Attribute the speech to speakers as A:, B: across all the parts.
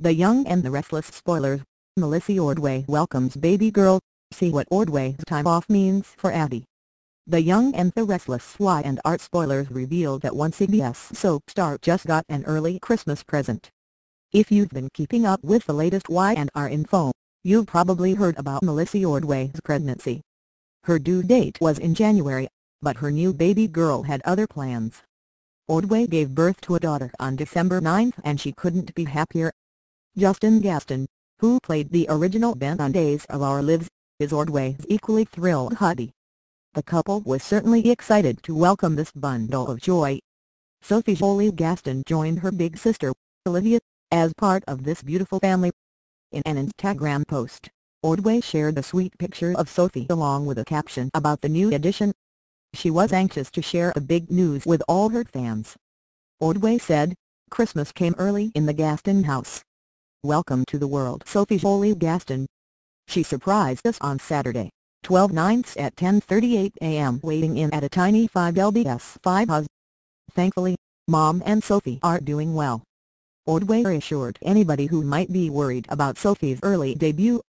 A: The Young and the Restless spoilers, Melissa Ordway welcomes baby girl, see what Ordway's time off means for Abby. The Young and the Restless Y and R spoilers revealed that one CBS soap star just got an early Christmas present. If you've been keeping up with the latest Y and R info, you've probably heard about Melissa Ordway's pregnancy. Her due date was in January, but her new baby girl had other plans. Ordway gave birth to a daughter on December 9 and she couldn't be happier. Justin Gaston, who played the original Ben on Days of Our Lives, is Ordway's equally thrilled hubby. The couple was certainly excited to welcome this bundle of joy. Sophie Jolie Gaston joined her big sister, Olivia, as part of this beautiful family. In an Instagram post, Ordway shared a sweet picture of Sophie along with a caption about the new addition. She was anxious to share the big news with all her fans. Ordway said, Christmas came early in the Gaston house. Welcome to the world Sophie Jolie Gaston. She surprised us on Saturday, 12 9 at 10.38 a.m. waiting in at a tiny 5 lbs 5 huz. Thankfully, Mom and Sophie are doing well. Ordway assured anybody who might be worried about Sophie's early debut.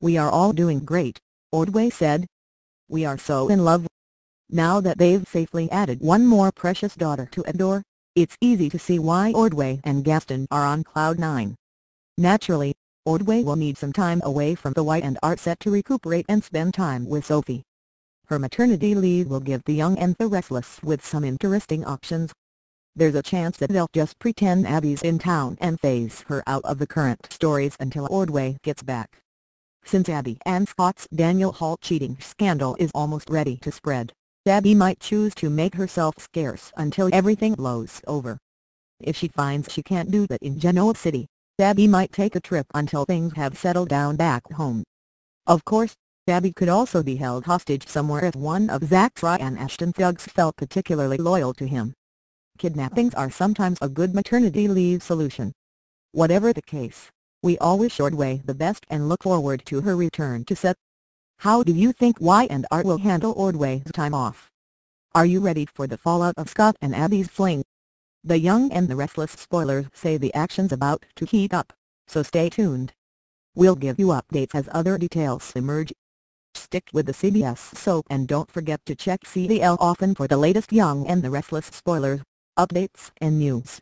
A: We are all doing great, Ordway said. We are so in love. Now that they've safely added one more precious daughter to adore, it's easy to see why Ordway and Gaston are on cloud nine. Naturally, Ordway will need some time away from the Y and R set to recuperate and spend time with Sophie. Her maternity leave will give the young and the restless with some interesting options. There's a chance that they'll just pretend Abby's in town and phase her out of the current stories until Ordway gets back. Since Abby and Scott's Daniel Hall cheating scandal is almost ready to spread, Abby might choose to make herself scarce until everything blows over. If she finds she can't do that in Genoa City, Abby might take a trip until things have settled down back home. Of course, Abby could also be held hostage somewhere if one of Zach's Ryan Ashton thugs felt particularly loyal to him. Kidnappings are sometimes a good maternity leave solution. Whatever the case, we always wish Ordway the best and look forward to her return to set. How do you think Y and R will handle Ordway's time off? Are you ready for the fallout of Scott and Abby's fling? The Young and the Restless spoilers say the action's about to heat up, so stay tuned. We'll give you updates as other details emerge. Stick with the CBS soap and don't forget to check CDL often for the latest Young and the Restless spoilers, updates and news.